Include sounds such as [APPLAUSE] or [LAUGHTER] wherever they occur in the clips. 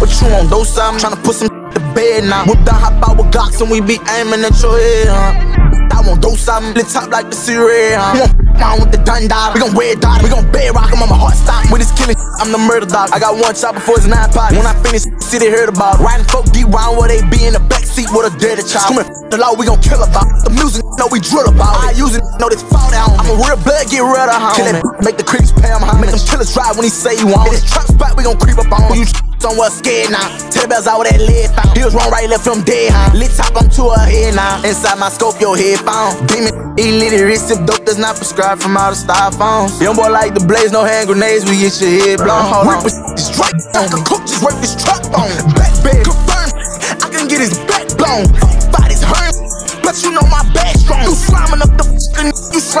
What you want, those I'm tryna put some to bed now. Whip down, hop out with Glocks and we be aiming at your head, huh? I want those I'm lit top like the cereal, huh? On with the dun dog, we gon' red dot, we gon' bed rock on my heart stop. With this killing, I'm the murder dog. I got one shot before it's nine pot. When I finish, city heard about. Riding folk deep round where they be a dirty child. Screaming the law, we gon' kill about. The music, know we drill about. I use it, know this fall down. I'm a real blood, get rid of home. Kill that, make the critics pay him home. Make them killers drive when he say you want. In this trap spot, we gon' creep up on. You [LAUGHS] somewhere scared now. Tell the bells out with that lead found. He was wrong, right, left him dead, huh? Lit top, I'm to her head now. Inside my scope, your head found. Demon, illiterate, sip dope does not prescribe from out of styrofoams. Young boy like the blaze, no hand grenades, we get your head blown. Hold on. straight, I can cook, just work this truck on.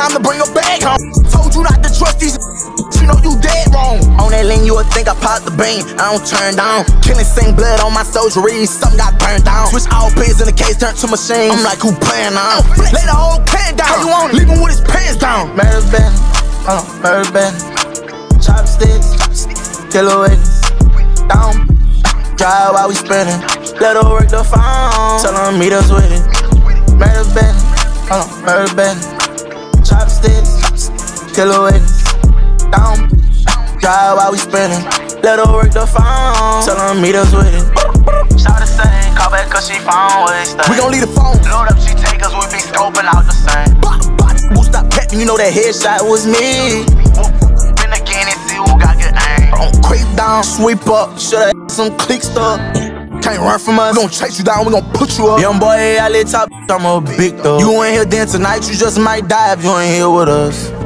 Slime to bring a bag home. Told you not to trust these, [LAUGHS] you know you dead wrong. On that lane, you would think I popped the beam. I don't turn down. Killing same blood on my soldiery. Something got burned down. Switch all pins in the case, turn to machine. I'm like, who playing on? Lay the whole can down. How you want? Leave him with his pants down. Murder band, uh, murder band. Chopsticks, witness. Down, drive while we spinning. Let her work the phone. Tell her meet us with it. Murder band, uh, murder band. Killer witness. Down, drive while we spinning. Let her work the phone. Tell her meet us with it. Shout the same, call back cause she found wasted. We gon' leave the phone. Load up, she take us, we be scoping out the same. Bop, bop. Who stop petting? You know that headshot was me. Been again and see who got good aim. Don't creep down, sweep up. Shoulda some click stuff. Can't run from us. We gon' chase you down, we gon' put you up. Young boy, I lit top, I'm a big though. You ain't here then tonight, you just might die if you ain't here with us.